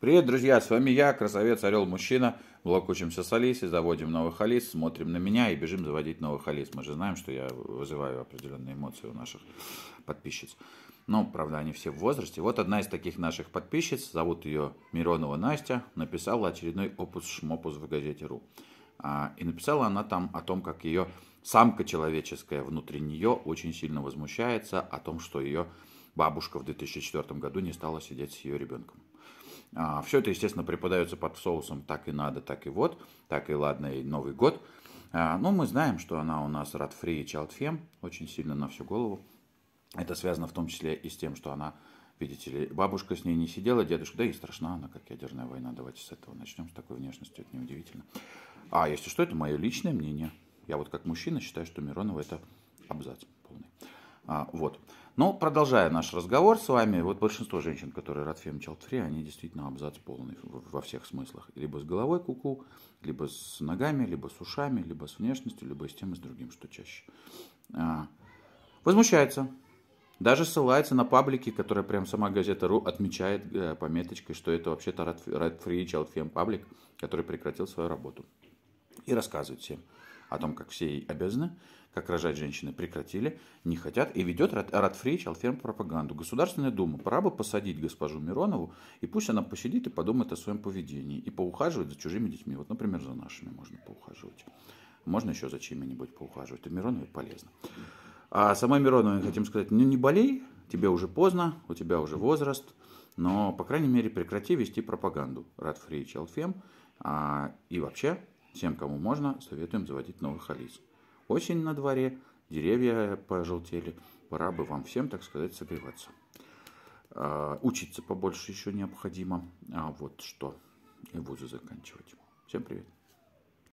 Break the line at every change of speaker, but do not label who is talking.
Привет, друзья, с вами я, красавец, орел, мужчина. Блок учимся с Алисой, заводим новых Алис, смотрим на меня и бежим заводить новых Алис. Мы же знаем, что я вызываю определенные эмоции у наших подписчиц. Но, правда, они все в возрасте. Вот одна из таких наших подписчиц, зовут ее Миронова Настя, написала очередной опус-шмопус в газете «Ру». А, и написала она там о том, как ее самка человеческая внутри нее очень сильно возмущается о том, что ее бабушка в 2004 году не стала сидеть с ее ребенком. А, Все это, естественно, преподается под соусом так и надо, так и вот, так и ладно, и Новый год. А, Но ну, мы знаем, что она у нас рад-фри и чайлдфем, очень сильно на всю голову. Это связано в том числе и с тем, что она, видите ли, бабушка с ней не сидела, дедушка, да и страшна она, как ядерная война. Давайте с этого начнем, с такой внешностью, это неудивительно. А если что, это мое личное мнение. Я вот как мужчина считаю, что Миронова это абзац полный. А, вот. Но продолжая наш разговор с вами, вот большинство женщин, которые Радфем Чалтфри, они действительно абзац полный во всех смыслах. Либо с головой куку, -ку, либо с ногами, либо с ушами, либо с внешностью, либо с тем и с другим, что чаще. А, возмущается. Даже ссылается на паблики, которые прям сама газета РУ отмечает э, пометочкой, что это вообще-то Радфри Чалтфем паблик, который прекратил свою работу. И рассказывает всем о том, как все ей обязаны, как рожать женщины прекратили, не хотят, и ведет Радфри Чалферм пропаганду. Государственная дума, пора бы посадить госпожу Миронову, и пусть она посидит и подумает о своем поведении, и поухаживает за чужими детьми. Вот, например, за нашими можно поухаживать. Можно еще за чьими-нибудь поухаживать. И Мироновой полезно. А самой Мироновой хотим сказать, ну не болей, тебе уже поздно, у тебя уже возраст, но, по крайней мере, прекрати вести пропаганду. Радфри Чалфем. А, и вообще, Всем, кому можно, советуем заводить новых алис. Осень на дворе, деревья пожелтели. Пора бы вам всем, так сказать, согреваться. А, учиться побольше еще необходимо. А вот что. И вузы заканчивать. Всем привет.